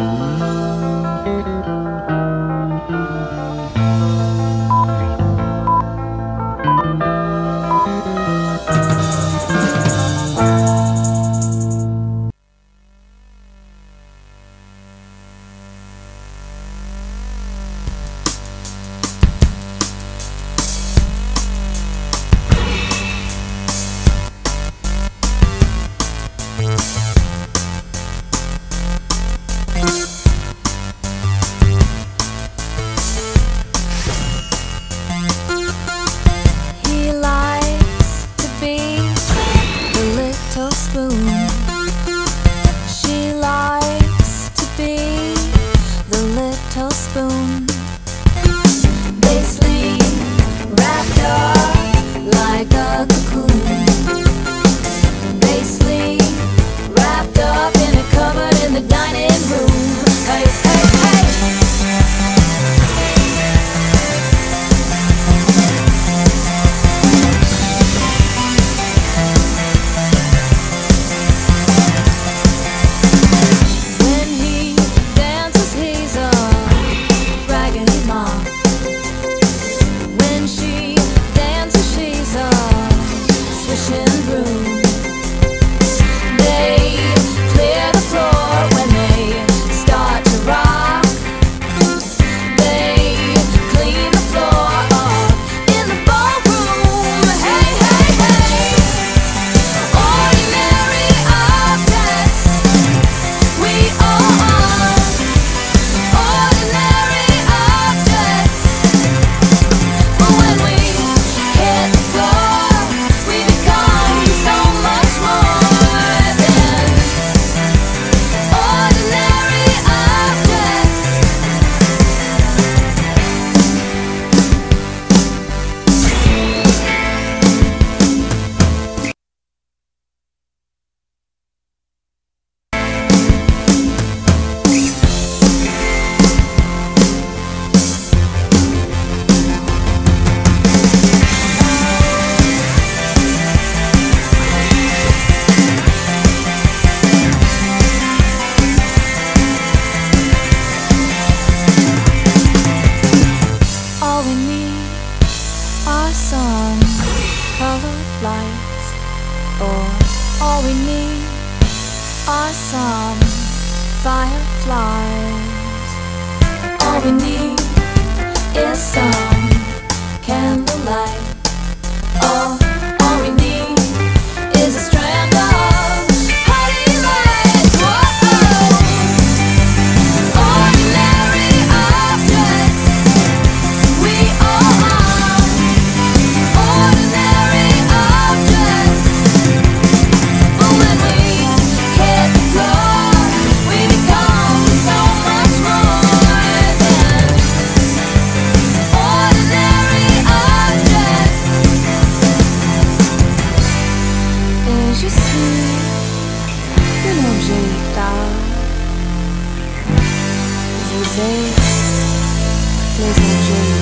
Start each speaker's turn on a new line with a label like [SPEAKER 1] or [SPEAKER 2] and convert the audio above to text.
[SPEAKER 1] Thank you. all we need are some fireflies. All we need is some. 谁能从这里？